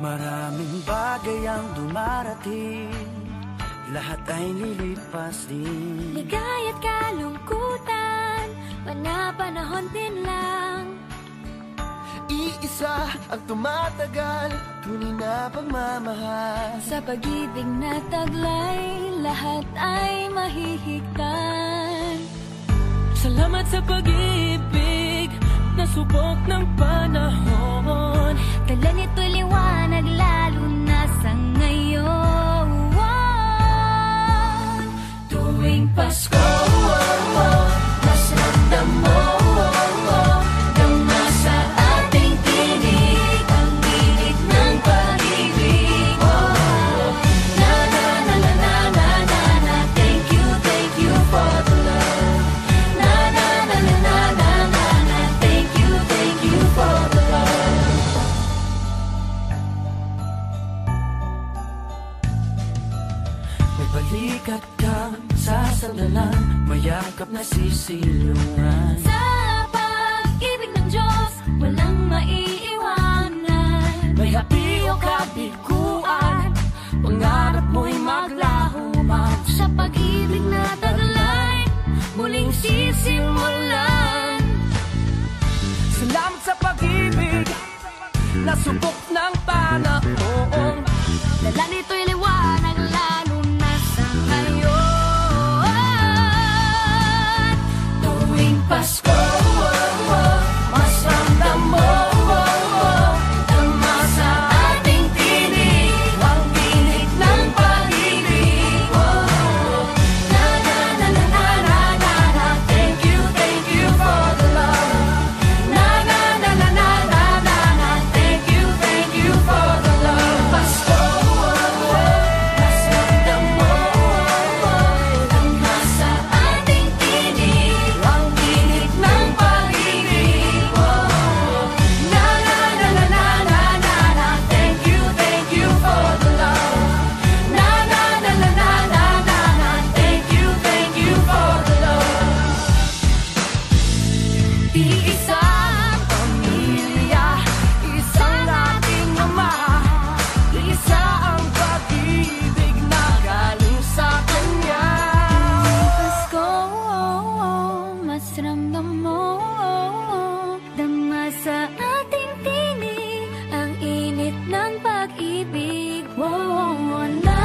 Maraming bagay ang dumarating. Lahat ay lilipas din. Ligay at kalungkutan Panapanahon din lang. Iisa ang tumatagal Tunay na pagmamahal. Sa pag-ibig na taglay Lahat ay mahihigtan. Salamat sa pag-ibig Nasubok ng panahon. Dala nito'y liwanag Balik at kang sasandalan Mayakap na sisilungan. Sa pag-ibig ng Diyos Walang maiiwanan. May hapi o kabiguan Pangarap mo'y maglahuman. Sa pag-ibig na taglay Muling sisimulan. Salamat sa pag-ibig Nasubok ng panahon. Dala nito'y liwanag mo Dama sa ating tinig Ang init ng pag-ibig. Wow, wow, wow